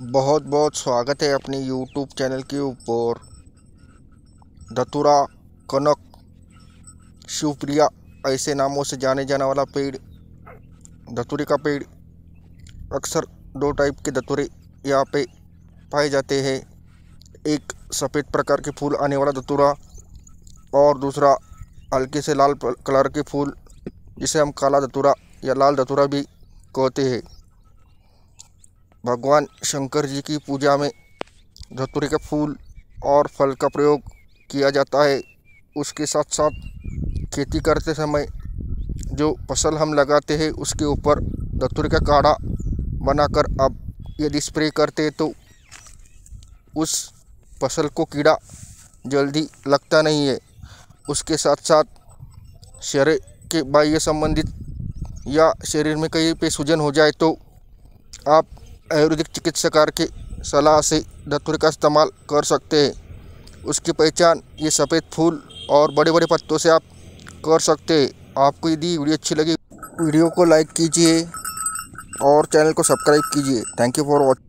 बहुत बहुत स्वागत है अपने यूट्यूब चैनल के ऊपर। धतुरा, कनक, शिवप्रिया, ऐसे नामों से जाने जाने वाला पेड़। धतूरे का पेड़ अक्सर दो टाइप के धतूरे यहाँ पे पाए जाते हैं। एक सफ़ेद प्रकार के फूल आने वाला धतूरा और दूसरा हल्के से लाल कलर के फूल, जिसे हम काला धतूरा या लाल धतूरा भी कहते हैं। भगवान शंकर जी की पूजा में धतूरे का फूल और फल का प्रयोग किया जाता है। उसके साथ साथ खेती करते समय जो फ़सल हम लगाते हैं, उसके ऊपर धतूरे का काढ़ा बनाकर अब यदि स्प्रे करते हैं तो उस फ़सल को कीड़ा जल्दी लगता नहीं है। उसके साथ साथ शरीर के बाह्य संबंधित या शरीर में कहीं पे सूजन हो जाए तो आप आयुर्वेदिक चिकित्सकार की सलाह से धतूरे का इस्तेमाल कर सकते हैं। उसकी पहचान ये सफ़ेद फूल और बड़े बड़े पत्तों से आप कर सकते हैं। आपको यदि वीडियो अच्छी लगी, वीडियो को लाइक कीजिए और चैनल को सब्सक्राइब कीजिए। Thank you for watching